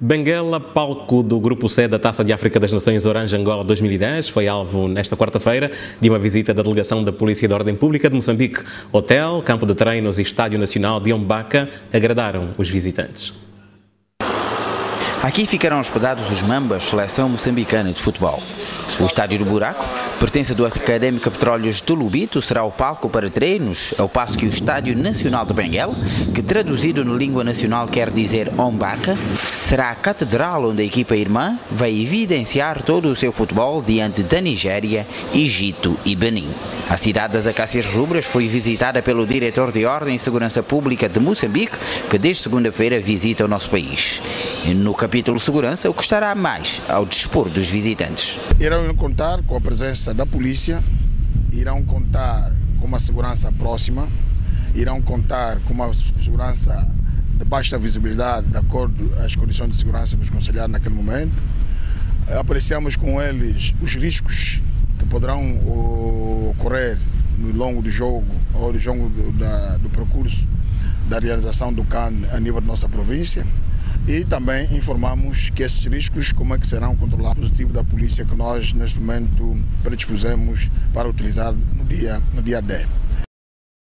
Benguela, palco do Grupo C da Taça de África das Nações Orange Angola 2010, foi alvo nesta quarta-feira de uma visita da delegação da Polícia da Ordem Pública de Moçambique. Hotel, campo de treinos e Estádio Nacional de Ombaca agradaram os visitantes. Aqui ficarão hospedados os Mambas, seleção moçambicana de futebol. O Estádio do Buraco pertence do Académica Petróleos de Lubito, será o palco para treinos, ao passo que o Estádio Nacional de Benguela, que traduzido na língua nacional quer dizer Ombaka, será a catedral onde a equipa irmã vai evidenciar todo o seu futebol diante da Nigéria, Egito e Benin. A cidade das Acácias Rubras foi visitada pelo diretor de Ordem e Segurança Pública de Moçambique, que desde segunda-feira visita o nosso país. No capítulo Segurança, o que estará mais ao dispor dos visitantes. Irão contar com a presença da polícia, irão contar com uma segurança próxima, irão contar com uma segurança de baixa visibilidade, de acordo às condições de segurança nos conciliar naquele momento. Apreciamos com eles os riscos que poderão ocorrer no longo do jogo ou no longo do, da, do percurso da realização do CAN a nível da nossa província e também informamos que esses riscos como é que serão controlados. O positivo da polícia que nós neste momento predispusemos para utilizar no dia, no dia 10.